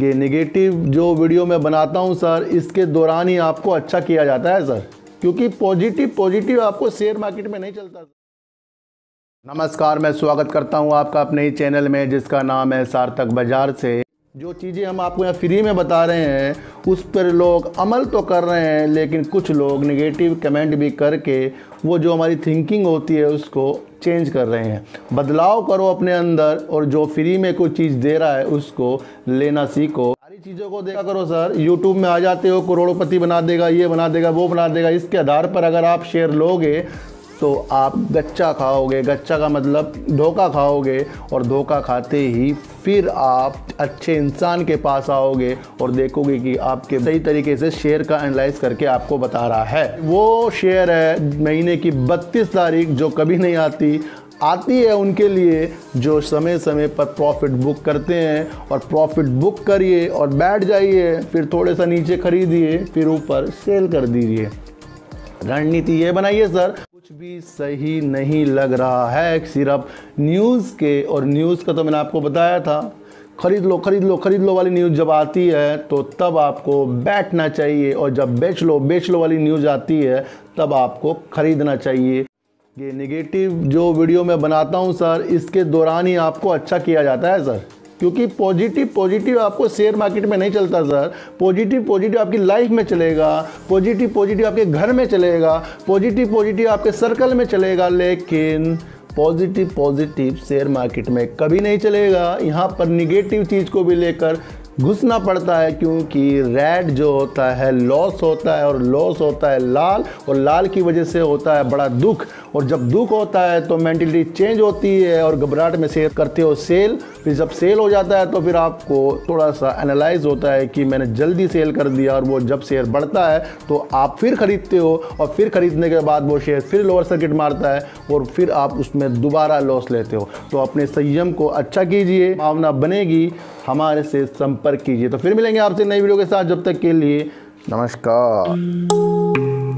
ये नेगेटिव जो वीडियो मैं बनाता हूँ सर इसके दौरान ही आपको अच्छा किया जाता है सर क्योंकि पॉजिटिव पॉजिटिव आपको शेयर मार्केट में नहीं चलता नमस्कार, मैं स्वागत करता हूँ आपका अपने ही चैनल में, जिसका नाम है सार्थक बाज़ार से। जो चीज़ें हम आपको यहाँ फ्री में बता रहे हैं, उस पर लोग अमल तो कर रहे हैं, लेकिन कुछ लोग नेगेटिव कमेंट भी करके वो जो हमारी थिंकिंग होती है उसको चेंज कर रहे हैं। बदलाव करो अपने अंदर और जो फ्री में कोई चीज़ दे रहा है उसको लेना सीखो। सारी चीज़ों को देखा करो सर यूट्यूब में आ जाते हो करोड़पति बना देगा, ये बना देगा, वो बना देगा। इसके आधार पर अगर आप शेयर लोगे तो आप गच्चा खाओगे। गच्चा का मतलब धोखा खाओगे और धोखा खाते ही फिर आप अच्छे इंसान के पास आओगे और देखोगे कि आपके सही तरीके से शेयर का एनालाइज करके आपको बता रहा है। वो शेयर है महीने की बत्तीस तारीख जो कभी नहीं आती। आती है उनके लिए जो समय समय पर प्रॉफिट बुक करते हैं और प्रॉफिट बुक करिए और बैठ जाइए, फिर थोड़े सा नीचे खरीदिए, फिर ऊपर सेल कर दीजिए। रणनीति ये बनाइए, सर। कुछ भी सही नहीं लग रहा है, सिर्फ़ न्यूज़ के। और न्यूज़ का तो मैंने आपको बताया था, खरीद लो खरीद लो खरीद लो वाली न्यूज़ जब आती है तो तब आपको बैठना चाहिए। और जब बेच लो बेच लो वाली न्यूज़ आती है, तब आपको खरीदना चाहिए। ये नेगेटिव जो वीडियो मैं बनाता हूँ सर इसके दौरान ही आपको अच्छा किया जाता है सर क्योंकि पॉजिटिव पॉजिटिव आपको शेयर मार्केट में नहीं चलता सर पॉजिटिव पॉजिटिव आपकी लाइफ में चलेगा. पॉजिटिव पॉजिटिव आपके घर में चलेगा. पॉजिटिव पॉजिटिव आपके सर्कल में चलेगा. लेकिन पॉजिटिव पॉजिटिव शेयर मार्केट में कभी नहीं चलेगा. यहाँ पर निगेटिव चीज़ को भी लेकर घुसना पड़ता है क्योंकि रेड जो होता है लॉस होता है और लॉस होता है लाल और लाल की वजह से होता है बड़ा दुख। और जब दुख होता है तो मेंटलिटी चेंज होती है और घबराहट में शेयर करते हो सेल फिर जब सेल हो जाता है तो फिर आपको थोड़ा सा एनालाइज होता है कि मैंने जल्दी सेल कर दिया और वो जब शेयर बढ़ता है तो आप फिर ख़रीदते हो और फिर ख़रीदने के बाद वो शेयर फिर लोअर सर्किट मारता है और फिर आप उसमें दोबारा लॉस लेते हो। तो अपने संयम को अच्छा कीजिए, भावना बनेगी, हमारे से संपर्क कीजिए। तो फिर मिलेंगे आपसे नई वीडियो के साथ। जब तक के लिए, नमस्कार।